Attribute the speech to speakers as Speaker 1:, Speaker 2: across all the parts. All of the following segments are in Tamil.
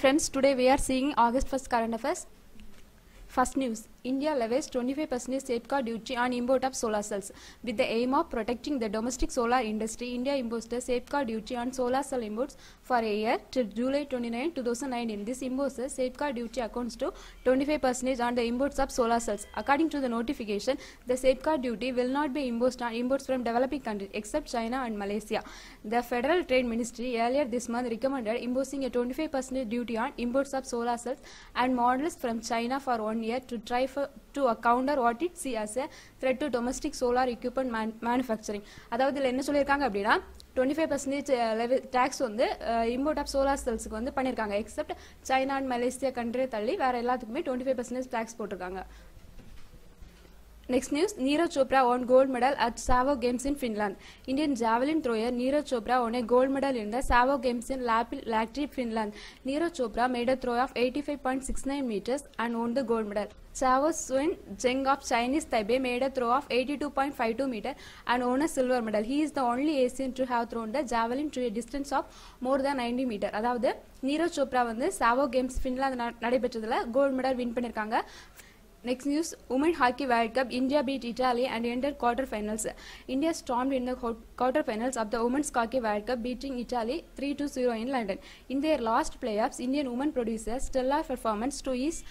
Speaker 1: friends, today we are seeing August 1st current affairs. First news India levies 25% safeguard duty on import of solar cells. With the aim of protecting the domestic solar industry, India imposed a safeguard duty on solar cell imports for a year till July 29, 2019. This imposes safeguard duty accounts to 25% on the imports of solar cells. According to the notification, the safeguard duty will not be imposed on imports from developing countries except China and Malaysia. The Federal Trade Ministry earlier this month recommended imposing a 25% duty on imports of solar cells and models from China for one year to try for, to uh, counter what it see as a threat to domestic solar equipment man, manufacturing. அதாவது இதில் என்ன சொல்லியிருக்காங்க அப்படின்னா twenty five percentage level tax வந்து இம்போர்ட் ஆஃப் சோலார் செல்ஸுக்கு வந்து பண்ணியிருக்காங்க எக்ஸப்ட் சைனா அண்ட் மலேசியா கண்ட்ரியை தள்ளி வேற எல்லாத்துக்குமே டுவெண்ட்டி ஃபைவ் பர்சன்டேஜ் டேக்ஸ் போட்டிருக்காங்க Next news, Neeraj Chopra won gold medal at Savo Games in Finland. Indian javelin thrower Neeraj Chopra won a gold medal in the Savo Games in Lap- Lahti, Finland. Neeraj Chopra made a throw of 85.69 meters and won the gold medal. Chao Sun Zheng of Chinese Taipei made a throw of 82.52 meter and won a silver medal. He is the only Asian to have thrown the javelin to a distance of more than 90 meter. அதாவது நீரஜ் சோப்ரா வந்து சாவோ கேம்ஸ் ஃபின்லாந்து நடைபெற்றதுல கோல்டு மெடல் வின் பண்ணியிருக்காங்க Next news, Women Hockey World Cup, India beat Italy and entered quarterfinals. India stormed in the qu- quarterfinals of the Women's Hockey World Cup, beating Italy 3-0 in London. In their last playoffs, Indian women produced a stellar performance to ease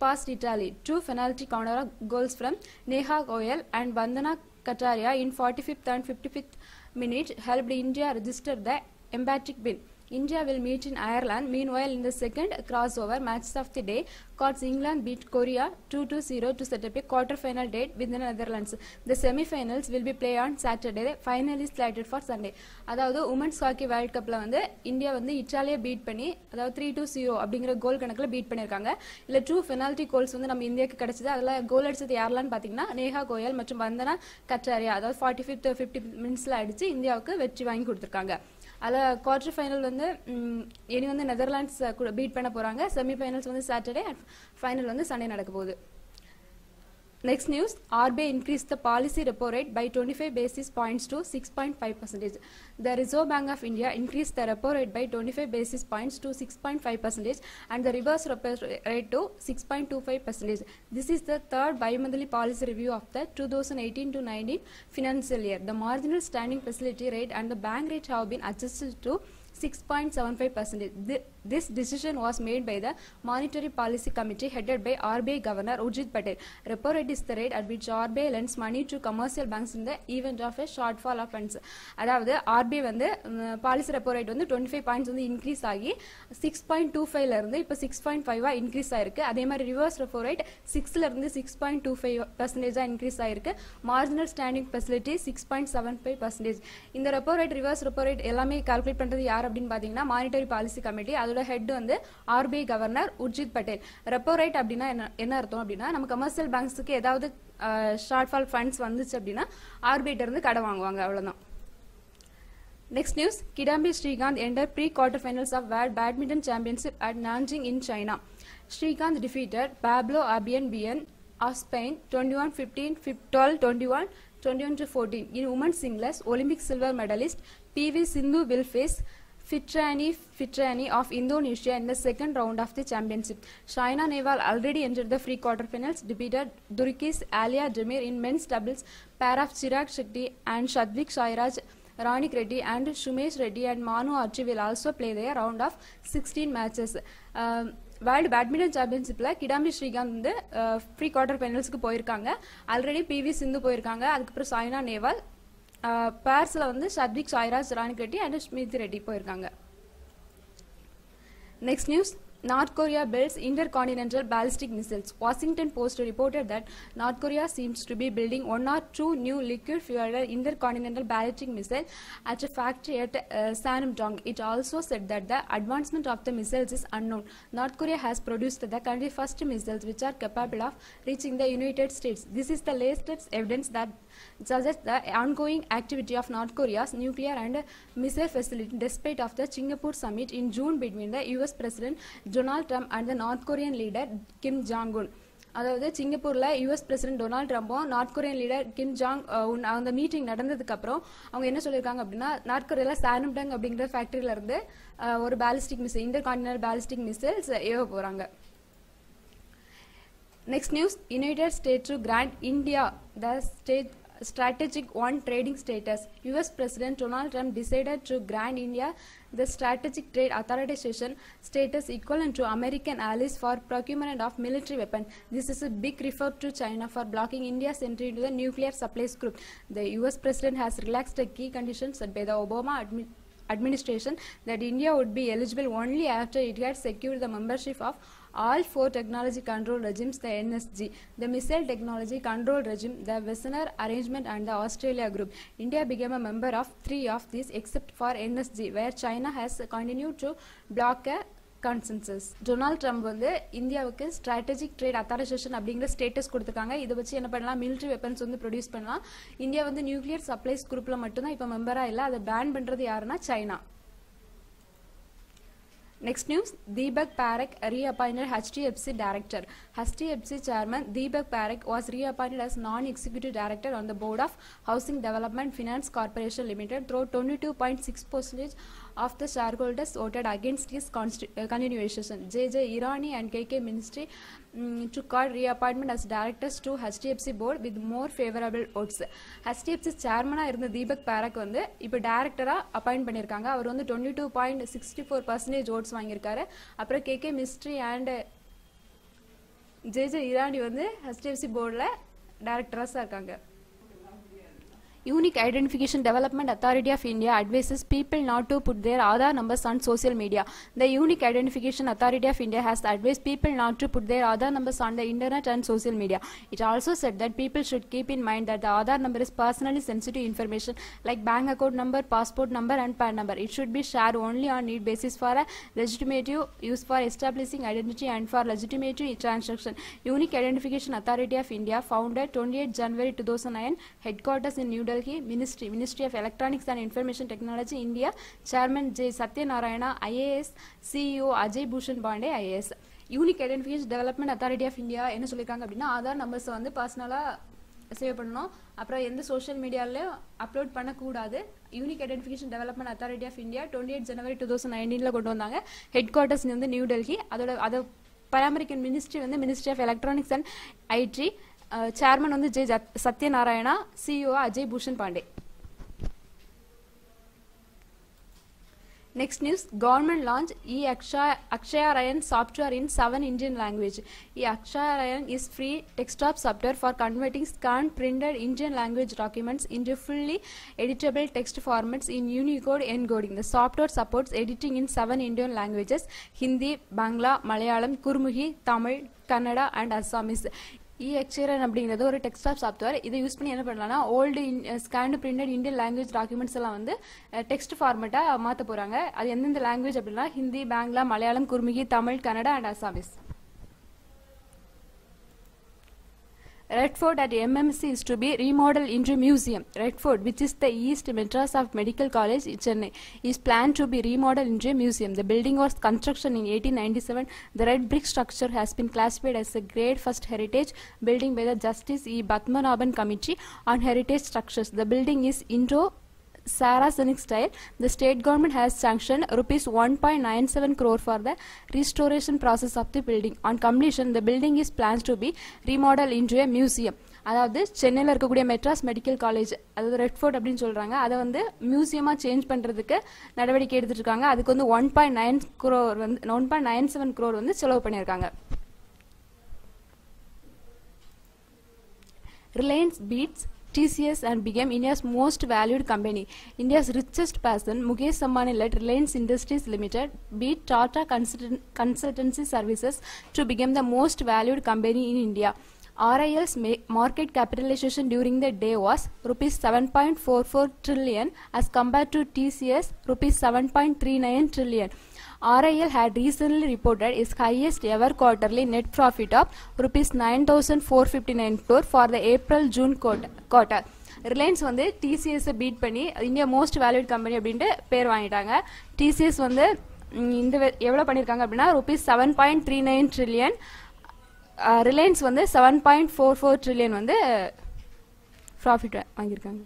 Speaker 1: past Italy. Two penalty counter goals from Neha Goyal and Vandana Kataria in 45th and 55th minute helped India register the emphatic win. India will meet in Ireland. Meanwhile, in the second crossover match of the day, Scots England beat Korea 2-0 to set up a quarter-final date with the Netherlands. The semi-finals will be played on Saturday. The final is slated for Sunday. அதாவது உமன்ஸ் ஹாக்கி வேர்ல்ட் கப்பில் வந்து இந்தியா வந்து இட்டாலியை பீட் பண்ணி அதாவது த்ரீ டூ ஜீரோ அப்படிங்கிற கோல் கணக்கில் பீட் பண்ணியிருக்காங்க இல்லை டூ பெனால்ட்டி கோல்ஸ் வந்து நம்ம இந்தியாவுக்கு கிடைச்சது அதில் கோல் அடிச்சது யாரெல்லாம் பார்த்தீங்கன்னா நேஹா கோயல் மற்றும் வந்தனா கச்சாரியா அதாவது ஃபார்ட்டி ஃபிஃப்த் ஃபிஃப்டி மினிட்ஸில் அடித்து இந்தியாவுக்கு வெற்றி வாங்கி கொடுத்துருக்காங்க அதில் குவார்டர் ஃபைனல் வந்து இனி வந்து நெதர்லாண்ட்ஸ் கூட பீட் பண்ண போகிறாங்க செமிஃபைனல்ஸ் வந்து சாட்டர்டே அண்ட் ஃபைனல் வந்து சண்டே நடக்க போகுது. Next news, RBI increased the policy repo rate by 25 basis points to 6.5 percentage. The Reserve Bank of India increased the repo rate by 25 basis points to 6.5 percentage and the reverse repo rate to 6.25 percentage. This is the third bi-monthly policy review of the 2018 to 19 financial year. The marginal standing facility rate and the bank rate have been adjusted to 6.75 percentage. This decision was made by the Monetary Policy Committee headed by RBI Governor Urjit Patel. Repo rate is the rate at which RBI lends money to commercial banks in the event of a shortfall of funds. அதாவது RBI வந்து பாலிசி ரெப்போ ரேட் வந்து டுவெண்ட்டி ஃபைவ் பாயிண்ட்ஸ் வந்து இன்க்ரீஸ் ஆகி சிக்ஸ் பாயிண்ட் டூ ஃபைவ்ல இருந்து இப்போ சிக்ஸ் பாயிண்ட் ஃபைவா இன்க்ரீஸ் ஆயிருக்கு அதே மாதிரி ரிவர்ஸ் ரெப்போ ரேட் சிக்ஸ்ல இருந்து சிக்ஸ் பாயிண்ட் டூ ஃபைவ் பர்சன்டேஜா இன்க்ரீஸ் ஆயிருக்கு marginal standing facility six point seven five percentage இந்த repo rate reverse repo rate எல்லாமே கால்குலேட் பண்றது யார் அப்படின்னு பாத்தீங்கன்னா மானிட்டரி பாலிசி கமிட்டி அதோட அதோட ஹெட் வந்து RBI governor Urjit Patel repo rate அப்படின்னா என்ன அர்த்தம் அப்படின்னா நம்ம கமர்ஷியல் பேங்க்ஸுக்கு ஏதாவது ஷார்ட் ஃபால் ஃபண்ட்ஸ் வந்துச்சு அப்படின்னா ஆர்பிஐட்ட இருந்து கடை வாங்குவாங்க அவ்வளோதான் next news Kidambi Srikanth enter pre quarter finals of world badminton championship at Nanjing in China Srikanth defeated Pablo Abian பியன் of Spain twenty one fifteen fif twelve twenty one twenty one to fourteen in women singles Olympic silver medalist P V Sindhu will face Fitrani Fitrani of Indonesia in the second round of the championship. Shaina Nehwal already entered the free quarterfinals, defeated Durki's Alia Demir in men's doubles pair of Chirag Shetty and Shadvik Sairaj Ranik Reddy and Shumesh Reddy and Manu Archie will also play their round of 16 matches. Um, world badminton சாம்பியன்ஷிப்பில் Kidambi Srikanth வந்து ப்ரீ குவார்டர் ஃபைனல்ஸுக்கு போயிருக்காங்க ஆல்ரெடி பிவி சிந்து போயிருக்காங்க அதுக்கப்புறம் சாய்னா நேவால் பேர்ஸில் வந்து Satwik Sairaj Rankireddy and Smith Reddy போயிருக்காங்க. Next news North Korea builds intercontinental ballistic missiles. Washington Post reported that North Korea seems to be building one or two new liquid-fueled intercontinental ballistic missiles at a factory at uh, Sanamdong. It also said that the advancement of the missiles is unknown. North Korea has produced the country's first missiles which are capable of reaching the United States. This is the latest evidence that suggests the ongoing activity of North Korea's nuclear and missile facility despite of the Singapore summit in June between the US President Donald Trump and the North Korean leader Kim Jong Un அதாவது சிங்கப்பூரில் US president Donald ட்ரம்ப்பும் North Korean leader Kim Jong Un அந்த மீட்டிங் நடந்ததுக்கப்புறம் அவங்க என்ன சொல்லியிருக்காங்க அப்படின்னா நார்த் கொரியாவில் சானம்டங் அப்படிங்கிற ஃபேக்ட்ரியிலேருந்து ஒரு ballistic missile intercontinental ballistic missiles ஏவ போகிறாங்க next news United State to grant India the State strategic one trading status. US President Donald Trump decided to grant India the strategic trade authorization status equivalent to American allies for procurement of military weapons. This is a big reference to China for blocking India's entry into the nuclear supplies group. The US President has relaxed the key conditions set by the Obama admi- administration that India would be eligible only after it had secured the membership of all four technology control regimes, the NSG, the Missile Technology Control Regime, the Wessener Arrangement and the Australia Group. India became a member of three of these except for NSG, where China has continued to block a consensus Donald Trump வந்து இந்தியாவுக்கு ஸ்ட்ராட்டஜிக் ட்ரேட் அத்தாரைசேஷன் அப்படிங்கிற ஸ்டேட்டஸ் கொடுத்துருக்காங்க இதை வச்சு என்ன பண்ணலாம் மிலிட்ரி வெப்பன்ஸ் வந்து ப்ரொடியூஸ் பண்ணலாம் இந்தியா வந்து நியூக்ளியர் சப்ளைஸ் குரூப்ல மட்டும்தான் இப்போ மெம்பரா இல்லை அதை பேன் பண்றது யாருன்னா China Next news, Deepak Parekh reappointed HDFC director. HDFC chairman Deepak Parekh was reappointed as non-executive director on the board of Housing Development Finance Corporation Limited through 22.6 percentage of the shareholders voted against his consti- uh, continuation. JJ Irani and KK Ministry mm, to call reappointment as directors to HDFC board with more favorable votes. HDFC chairman இருந்த தீபக் பாரக் வந்து இப்போ டைரக்டரா அப்பாயிண்ட் பண்ணியிருக்காங்க அவர் வந்து twenty two point sixty four percentage votes வாங்கியிருக்காரு அப்புறம் K K Mistry and J J Irani வந்து ஹெச்டிஎஃப்சி போர்டில் டைரக்டராஸாக இருக்காங்க Unique Identification Development Authority of India advises people not to put their Aadhaar numbers on social media. The Unique Identification Authority of India has advised people not to put their Aadhaar numbers on the internet and social media. It also said that people should keep in mind that the Aadhaar number is personally sensitive information like bank account number, passport number, and PAN number. It should be shared only on need basis for a legitimate use for establishing identity and for legitimate transaction. Unique Identification Authority of India founded 28 January 2009, headquarters in New Delhi, கல்கி ministry ministry of electronics and information technology India chairman J. Satyanarayana IAS CEO Ajay Bhushan Pandey IAS unique identification development authority of India என்ன சொல்லியிருக்காங்க அப்படின்னா ஆதார் நம்பர்ஸ் வந்து பர்சனலாக சேவ் பண்ணணும். அப்புறம் எந்த சோஷியல் மீடியாலையும் அப்லோட் பண்ணக்கூடாது. Unique identification development authority of India twenty eight January two thousand நைன்டீனில் கொண்டு வந்தாங்க. ஹெட் குவார்ட்டர்ஸ் வந்து நியூ டெல்லி அதோட அதை பராமரிக்கும் மினிஸ்ட்ரி வந்து ministry of electronics and IT chairman வந்து J ஜத்- Satyanarayana CEO Ajay Bhushan Pandey Next news, government launch e-Akshaya Akshaya Rayan software in seven Indian language. E-Akshaya Rayan is free desktop software for converting scanned printed Indian language documents into fully editable text formats in Unicode encoding. The software supports editing in seven Indian languages, Hindi, Bangla, Malayalam, Kurmuhi, Tamil, Kannada and Assamese. இஎக்ஸ்ரன் அப்படிங்கிறது ஒரு டெக்ஸ்டாப் சாஃப்ட்வேர் இதை யூஸ் பண்ணி என்ன பண்ணலாம்னா old scanned printed Indian language documents எல்லாம் வந்து டெக்ஸ்ட் ஃபார்மேட்டாக மாற்ற போகிறாங்க அது எந்தெந்த லாங்குவேஜ் அப்படின்னா Hindi Bangla Malayalam Gurmukhi Tamil Kannada and Assamese Redford at MMC is to be remodeled into museum. Redford, which is the East Madras of Medical College Chennai, is planned to be remodeled into a museum. The building was construction in 1897. The red brick structure has been classified as a Grade First Heritage building by the Justice E. Batmanaban Committee on Heritage Structures. The building is Indo Saracenic style. The state government has sanctioned rupees 1.97 crore for the restoration process of the building. On completion, the building is planned to be remodeled into a museum. அதாவது சென்னையில் இருக்கக்கூடிய மெட்ராஸ் மெடிக்கல் காலேஜ் அதாவது ரெட்ஃபோர்ட் அப்படின்னு சொல்கிறாங்க அதை வந்து மியூசியமாக சேஞ்ச் பண்ணுறதுக்கு நடவடிக்கை எடுத்துட்டு இருக்காங்க அதுக்கு வந்து ஒன் பாயிண்ட் நைன் குரோர் வந்து one point nine seven crore வந்து செலவு பண்ணியிருக்காங்க Reliance beats TCS and became India's most valued company. India's richest person, Mukesh Ambani led Reliance Industries Limited, beat Tata Consultan- Consultancy Services to become the most valued company in India. RIL's market capitalization during the day was rupees 7.44 trillion as compared to TCS rupees 7.39 trillion. RIL had recently reported its highest ever quarterly net profit of rupees 9459 crore for the April June quarter. Reliance வந்து டிசிஎஸ் பீட் பண்ணி இந்தியா மோஸ்ட் வேல்யூட் கம்பெனி அப்படின்ட்டு பேர் வாங்கிட்டாங்க. டிசிஎஸ் வந்து இந்த எவ்வளோ பண்ணியிருக்காங்க அப்படின்னா rupees seven point three nine trillion Reliance வந்து seven point four four trillion வந்து ப்ராஃபிட் வாங்கியிருக்காங்க.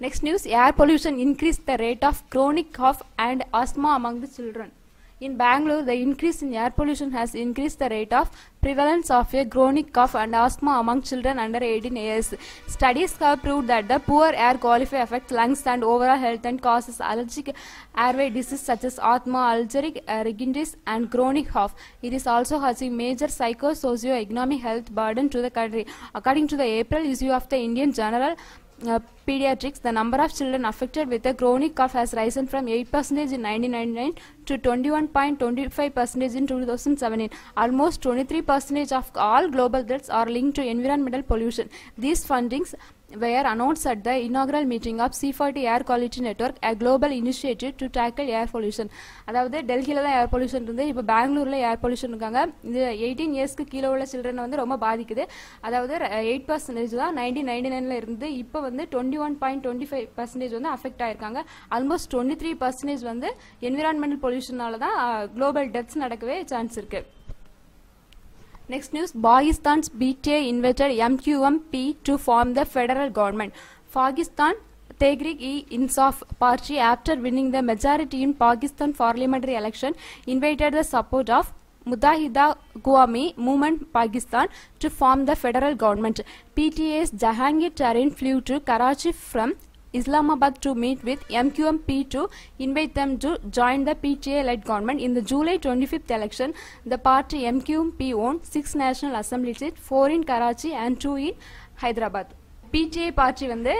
Speaker 1: Next news air pollution increased the rate of chronic cough and asthma among the children. In Bangalore, the increase in air pollution has increased the rate of prevalence of a chronic cough and asthma among children under 18 years. Studies have proved that the poor air quality affects lungs and overall health and causes allergic airway disease such as asthma, allergic uh, rhinitis, and chronic cough. It is also causing major psycho-socio-economic health burden to the country. According to the April issue of the Indian Journal uh, pediatrics, the number of children affected with a chronic cough has risen from 8% in 1999 to 21.25% in 2017. Almost 23% of all global deaths are linked to environmental pollution. These fundings were announced at the inaugural meeting of C40 Air Quality Network, a global initiative to tackle air pollution. அதாவது டெல்லியில் தான் ஏர் பொல்யூஷன் இருந்து இப்போ பெங்களூரில் ஏர் பொல்யூஷன் இருக்காங்க. இது எயிட்டீன் இயர்ஸ்க்கு கீழே உள்ள சில்ட்ரன் வந்து ரொம்ப பாதிக்குது. அதாவது எயிட் பர்சன்டேஜ் தான் நைன்டீன் நைன்டி நைனில் இருந்து இப்போ வந்து twenty one point twenty five percentage வந்து அஃபெக்ட் ஆயிருக்காங்க. ஆல்மோஸ்ட் டுவெண்ட்டி த்ரீ பர்சன்டேஜ் வந்து என்விரான்மெண்டல் பொல்யூஷனால தான் குளோபல் டெத்ஸ் நடக்கவே சான்ஸ் இருக்குது Next news Pakistan's BTA invited MQMP to form the federal government. Pakistan Tehreek-e-Insaf party, after winning the majority in Pakistan parliamentary election, invited the support of Mutahida Qawami Movement Pakistan to form the federal government. PTA's Jahangir Tarin flew to Karachi from Islamabad to meet with MQMP to invite them to join the PTA-led government. In the July 25th election, the party MQMP won six national assembly seats, four in Karachi and two in Hyderabad. PTA party வந்து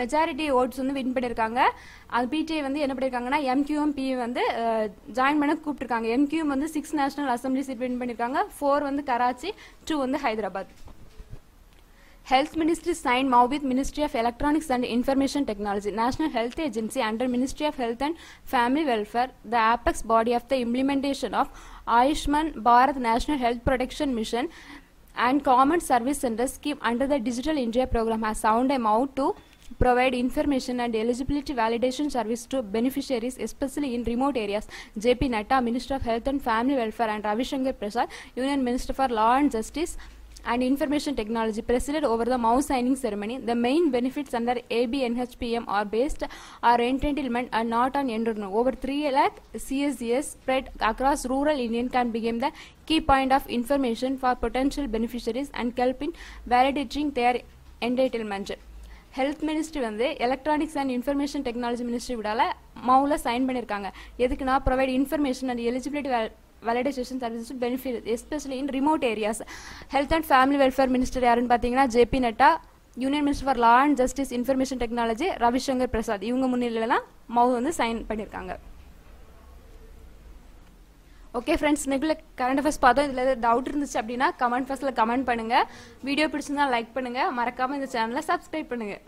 Speaker 1: மெஜாரிட்டி ஓட்ஸ் வந்து வின் பண்ணியிருக்காங்க அது பிடிஐ வந்து என்ன பண்ணியிருக்காங்கன்னா எம்கியூஎம் பி வந்து ஜாயின் பண்ண கூப்பிட்டுருக்காங்க எம்கியூஎம் வந்து six national assembly seat win பண்ணியிருக்காங்க ஃபோர் வந்து கராச்சி டூ வந்து Hyderabad Health Ministry signed MOU with Ministry of Electronics and Information Technology, National Health Agency under Ministry of Health and Family Welfare, the apex body of the implementation of Ayushman Bharat National Health Protection Mission and Common Service Center scheme under the Digital India program has signed a MOU to provide information and eligibility validation service to beneficiaries, especially in remote areas. JP Natta, Minister of Health and Family Welfare, and Ravi Shankar Prasad, Union Minister for Law and Justice and Information Technology, presided over the MOU signing ceremony. The main benefits under ABNHPM are based on entitlement and not on enrollment. Over 3 lakh CSCS spread across rural Indian can become the key point of information for potential beneficiaries and help in validating their entitlement. Health ministry வந்து electronics and information technology ministry விடால மவுல சைன் பண்ணியிருக்காங்க எதுக்குன்னா provide information and eligibility validation services benefit especially in remote areas health and family welfare minister யாருன்னு பார்த்தீங்கன்னா J P Nadda union minister for law and justice information technology Ravishankar Prasad இவங்க முன்னிலையில் தான் மவு வந்து சைன் பண்ணியிருக்காங்க. ஓகே ஃப்ரெண்ட்ஸ் நெகுல கரண்ட் அஃபேர்ஸ் பார்த்தோம். இதில் ஏதாவது டவுட் இருந்துச்சு அப்படின்னா கமெண்ட் பாக்ஸில் கமெண்ட் பண்ணுங்கள் வீடியோ பிடிச்சிருந்தா லைக் பண்ணுங்கள் மறக்காமல் இந்த சேனலை சப்ஸ்கிரைப் பண்ணுங்கள்